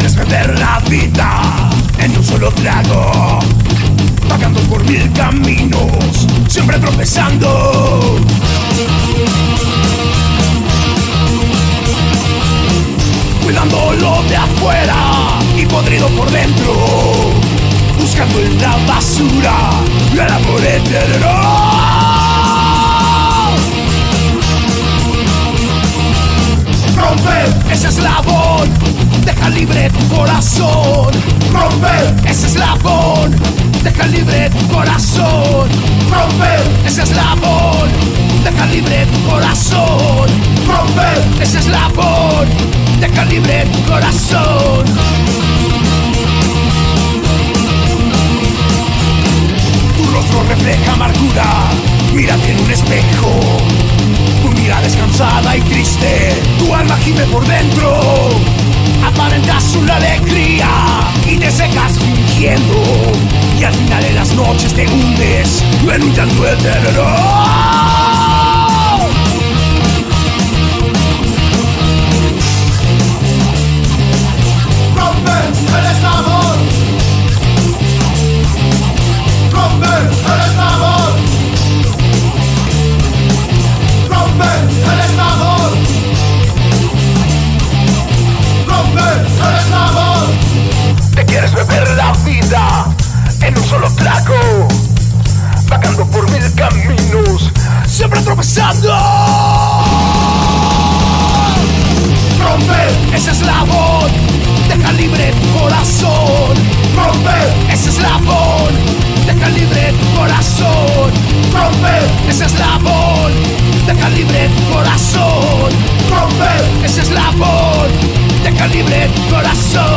quieres beber la vida en un solo trago, vagando por mil caminos, siempre tropezando. Cuidando lo de afuera y podrido por dentro, buscando en la basura el amor eterno. Libre tu corazón. Rompe ese eslabón, deja libre tu corazón. Rompe ese eslabón, deja libre tu corazón. Rompe ese eslabón, deja libre tu corazón. Tu rostro refleja amargura, mírate en un espejo. Tu mirada descansada y triste, tu alma gime por dentro. Alegría y te secas fingiendo. Y al final de las noches te hundes en un llanto eterno. Caminos, siempre tropezando. Rompe ese eslabón, deja libre tu corazón. Rompe ese eslabón, deja libre tu corazón. Rompe ese eslabón, deja libre tu corazón. Rompe ese eslabón, deja libre corazón.